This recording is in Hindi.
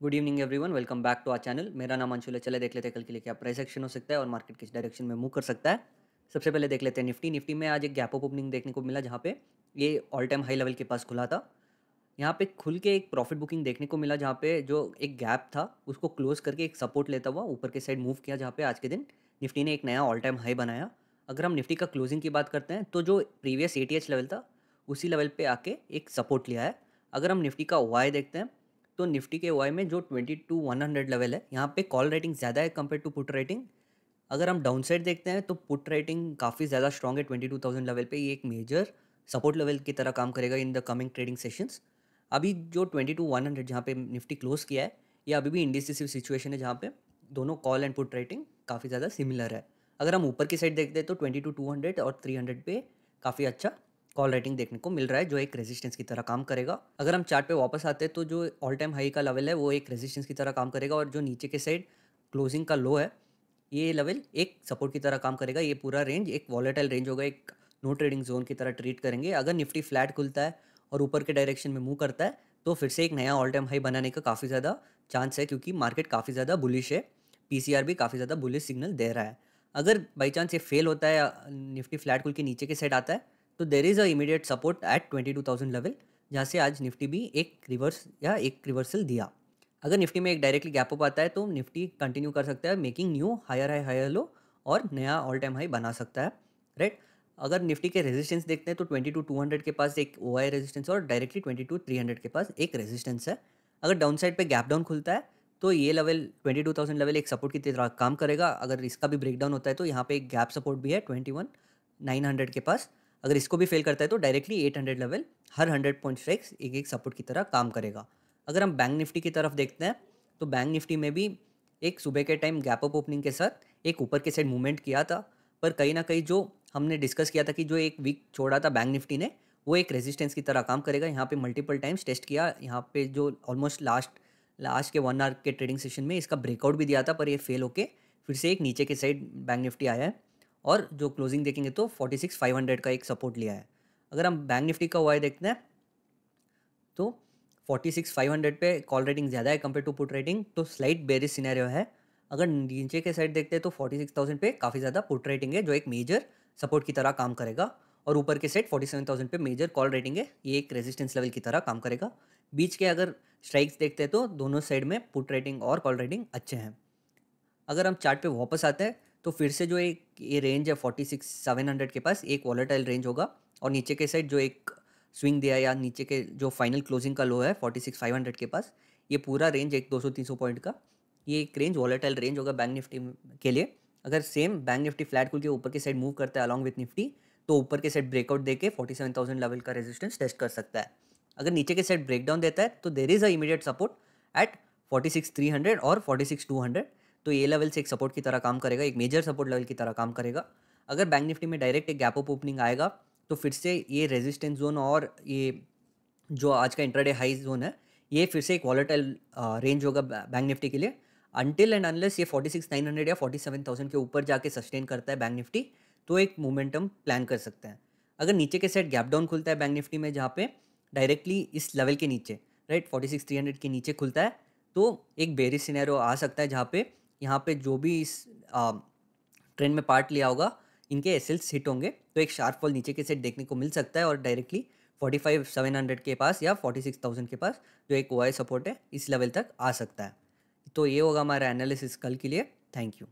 Good evening everyone welcome back to our channel मेरा नाम अंशुल है। चले देख लेते हैं कल के लिए क्या प्राइस एक्शन हो सकता है और मार्केट किस डायरेक्शन में मूव कर सकता है। सबसे पहले देख लेते हैं निफ्टी निफ्टी में आज एक गैप अप ओपनिंग देखने को मिला जहाँ पे ये ऑल टाइम हाई लेवल के पास खुला था। यहाँ पे खुल के एक प्रॉफिट बुकिंग देखने को मिला जहाँ पे जो एक गैप था, उसको क्लोज करके एक सपोर्ट लेता हुआ ऊपर के साइड मूव किया जहाँ पे आज के दिन निफ्टी ने एक नया ऑल टाइम हाई बनाया। अगर हम निफ्टी का क्लोजिंग की बात करते हैं तो जो प्रीवियस एटीएच लेवल था, उसी लेवल पर आके एक सपोर्ट लिया है। अगर हम निफ्टी का वाई देखते हैं तो निफ्टी के वाई में जो twenty two one hundred level है, यहाँ पे कॉल रेटिंग ज़्यादा है कंपेयर टू पुट रेटिंग अगर हम डाउन साइड देखते हैं तो पुट रेटिंग काफ़ी ज़्यादा स्ट्रॉग है ट्वेंटी टू थाउज़ेंड लेवल पे। ये एक मेजर सपोर्ट लेवल की तरह काम करेगा in the coming trading sessions अभी जो ट्वेंटी टू वन हंड्रेड जहाँ पे निफ्टी क्लोज किया है, ये अभी भी इंडिसिसिव सिचुएशन है जहाँ पे। दोनों कॉल एंड पुट रेटिंग काफ़ी ज़्यादा सिमिलर है। अगर हम ऊपर की साइड देखते हैं तो ट्वेंटी टू टू हंड्रेड और थ्री हंड्रेड पे काफ़ी अच्छा कॉल रेटिंग देखने को मिल रहा है, जो एक रेजिस्टेंस की तरह काम करेगा। अगर हम चार्ट पे वापस आते हैं तो जो ऑल टाइम हाई का लेवल है, वो एक रेजिस्टेंस की तरह काम करेगा और जो नीचे के साइड क्लोजिंग का लो है, ये लेवल एक सपोर्ट की तरह काम करेगा। ये पूरा रेंज एक वॉलेटाइल रेंज होगा, एक नो ट्रेडिंग जोन की तरह ट्रीट करेंगे। अगर निफ्टी फ्लैट खुलता है और ऊपर के डायरेक्शन में मूव करता है तो फिर से एक नया ऑल टाइम हाई बनाने का काफ़ी ज़्यादा चांस है, क्योंकि मार्केट काफ़ी ज़्यादा बुलिश है। पीसीआर भी काफ़ी ज़्यादा बुलिश सिग्नल दे रहा है। अगर बाई चांस ये फेल होता है निफ्टी फ्लैट खुल के नीचे के साइड आता है तो there is a immediate support at twenty two thousand level जहाँ से आज निफ्टी भी एक रिवर्स या एक रिवर्सल दिया। अगर निफ्टी में एक डायरेक्टली गैप अप आता है तो निफ्टी कंटिन्यू कर सकता है making new higher high higher low और नया ऑल टाइम हाई बना सकता है राइट अगर निफ्टी के रेजिस्टेंस देखते हैं तो ट्वेंटी टू टू हंड्रेड के पास एक ओ आई रेजिस्टेंस और directly twenty two three hundred के पास एक रेजिस्टेंस है। अगर डाउन साइड पर गैप डाउन खुलता है तो ये level twenty two thousand level एक सपोर्ट की तरह काम करेगा। अगर इसका भी ब्रेकडाउन होता है तो यहाँ पे एक गैप सपोर्ट भी है ट्वेंटी वन नाइन हंड्रेड के पास। अगर इसको भी फेल करता है तो डायरेक्टली एट हंड्रेड लेवल हर हंड्रेड पॉइंट स्ट्राइक्स एक एक सपोर्ट की तरह काम करेगा। अगर हम बैंक निफ्टी की तरफ़ देखते हैं तो बैंक निफ्टी में भी एक सुबह के टाइम गैप अप ओपनिंग के साथ एक ऊपर के साइड मूवमेंट किया था, पर कहीं ना कहीं जो हमने डिस्कस किया था कि जो एक वीक छोड़ा था बैंक निफ्टी ने, वो एक रेजिस्टेंस की तरह काम करेगा। यहाँ पे मल्टीपल टाइम्स टेस्ट किया, यहाँ पे जो ऑलमोस्ट लास्ट लास्ट के वन आवर के ट्रेडिंग सेशन में इसका ब्रेकआउट भी दिया था, पर ये फेल होके फिर से एक नीचे के साइड बैंक निफ्टी आया है। और जो क्लोजिंग देखेंगे तो फोर्टी सिक्स फाइव हंड्रेड का एक सपोर्ट लिया है। अगर हम बैंक निफ्टी का वाई देखते हैं तो फोर्टी सिक्स फाइव हंड्रेड पे कॉल रेटिंग ज़्यादा है कंपेयर टू पुट रेटिंग तो स्लाइट बेरिस सिनेरियो है। अगर नीचे के साइड देखते हैं तो फोर्टी सिक्स थाउज़ेंड पे काफ़ी ज़्यादा पुट रेटिंग है, जो एक मेजर सपोर्ट की तरह काम करेगा। और ऊपर के साइड फोर्टी सेवन थाउज़ेंड पे मेजर कॉल रेटिंग है, ये एक रेजिस्टेंस लेवल की तरह काम करेगा। बीच के अगर स्ट्राइक्स देखते हैं तो दोनों साइड में पुट रेटिंग और कॉल रेटिंग अच्छे हैं। अगर हम चार्ट पे वापस आते हैं तो फिर से जो एक ये रेंज है फोर्टी सिक्स सेवन हंड्रेड के पास एक वॉलेटाइल रेंज होगा और नीचे के साइड जो एक स्विंग दिया या नीचे के जो फाइनल क्लोजिंग का लो है फोर्टी सिक्स फाइव हंड्रेड के पास, ये पूरा रेंज एक दो सौ, तीन सौ पॉइंट का, ये एक रेंज वॉलेटाइल रेंज होगा बैंक निफ्टी के लिए। अगर सेम बैंक निफ्टी फ्लैट खुल के ऊपर के साइड मूव करता है अलॉन्ग विथ निफ्टी तो ऊपर के साइड ब्रेकआउट देके फोर्टी सेवन थाउज़ेंड लेवल का रेजिस्टेंस टेस्ट कर सकता है। अगर नीचे के साइड ब्रेकडाउन देता है तो there is a immediate support at forty six three hundred और फोर्टी सिक्स टू हंड्रेड तो ये लेवल से एक सपोर्ट की तरह काम करेगा, एक मेजर सपोर्ट लेवल की तरह काम करेगा। अगर बैंक निफ्टी में डायरेक्ट एक गैप अप ओपनिंग आएगा तो फिर से ये रेजिस्टेंस जोन और ये जो आज का इंटरडे हाई जोन है, ये फिर से एक वॉलेटाइल रेंज होगा बैंक निफ्टी के लिए। अनटिल एंड अनलेस ये फोर्टी सिक्स नाइन हंड्रेड या फोर्टी सेवन थाउज़ेंड के ऊपर जाके सस्टेन करता है बैंक निफ्टी तो एक मोमेंटम प्लान कर सकते हैं। अगर नीचे के साइड गैप डाउन खुलता है बैंक निफ्टी में, जहाँ पे डायरेक्टली इस लेवल के नीचे right forty six three hundred के नीचे खुलता है तो एक बेरिस सिनेरियो आ सकता है जहाँ पे यहाँ पे जो भी इस ट्रेंड में पार्ट लिया होगा, इनके एस हिट होंगे। तो एक शार्प फॉल नीचे के सेट देखने को मिल सकता है और directly forty five seven hundred के पास या फोर्टी सिक्स थाउज़ेंड के पास जो एक ओ सपोर्ट है, इस लेवल तक आ सकता है। तो ये होगा हमारा एनालिसिस कल के लिए। Thank you